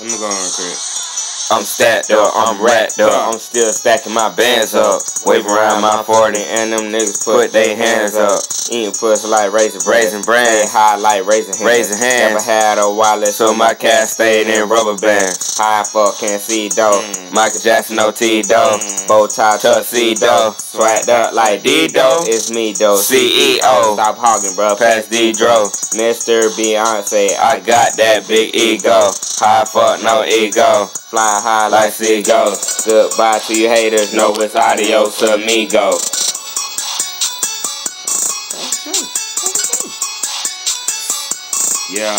Let me go on quick. I'm stacked up, I'm racked up, I'm still stacking my bands up. Wave around my 40 and them niggas put their hands up. Eating pussy like raisin Raisin bread. bran. High like raisin hands. Raisin hands. Never had a wallet, So my cat stayed in rubber bands. High fuck can't see though. Mm. Michael Jackson, OT though. Mm. Bow tie Tuxedo. Swagged up like D-Do. It's me though. CEO. Stop hogging, bro. Pass D-Dro. Mr. Beyonce. I got that big ego. High fuck, no ego. Flying high like seagulls. Goodbye to you haters. No, it's adios amigo. Yeah,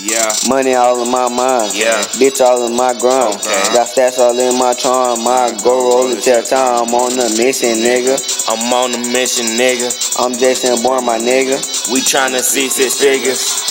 yeah. Money all in my mind. Yeah. Bitch all in my grind. Okay. Got stats all in my charm. My mm. go roll it till time. I'm on the mission, nigga. I'm on a mission, nigga. I'm Jason Bourne, my nigga. We tryna see six figures.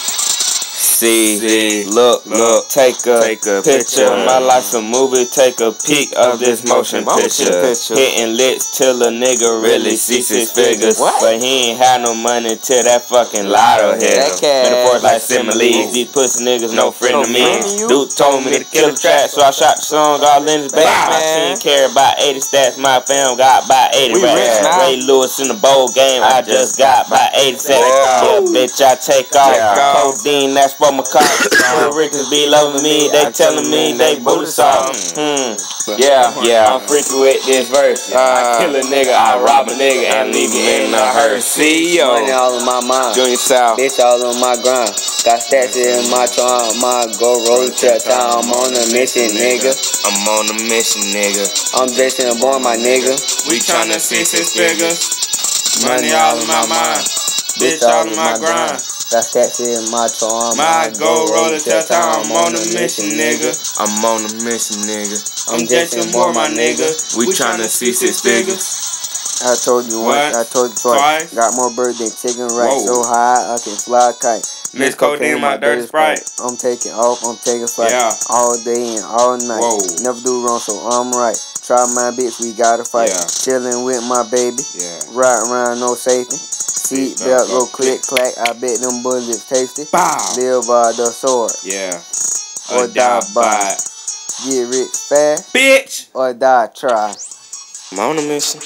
See, See, look, look, take a, take a picture. picture. My life's a movie, take a peek of this motion Motion picture. picture. Hitting licks till a nigga really sees six figures. What? But he ain't had no money till that fucking lotto hit. Him. Metaphors like similes. These pussy niggas no friend No to me. friend to you? Dude told me to kill the track, so I shot the song all in his back. My team carry about 80 stats, my fam got about 80 We racks. Ray Lewis in the bowl game, I just got about 87. Yeah. Yeah, bitch, I take off. Codeine, that's for my car. The Rickers be loving me, they telling me they booty soft. Hmm. Yeah, yeah, I'm freaky with this verse. I Uh, kill a nigga, I rob a nigga, and leave him in a hearse. Money CEO. all in my mind. Junior South. Bitch all on my grind. Got stats in my charm. My go roll time. I'm on the mission, nigga. I'm on a mission, nigga. I'm Jason Bourne, my nigga. We tryna see six figures. Money all in my mind. Bitch all in my grind. Got stats in my charm. My go roll it till time. I'm on a mission, nigga. I'm on a mission, nigga. I'm Jason Moore, my nigga. We tryna see six figures. I told you What? once, I told you twice. Twice? Got more bird than chicken right so high I can fly a kite. Miss Codeine, my dirty sprite. I'm taking off, I'm taking flight. Yeah. All day and all night. Whoa. Never do wrong, so I'm right. Try my bitch, we gotta fight. Yeah. Chilling with my baby. Yeah. Ride around, no safety. Seat Seatbelt belt go go click clack. I bet them bullets tasty. Bow. Live by the sword. Yeah. Or Or die die by. by. Get rich fast Bitch. or die try. I'm on a mission.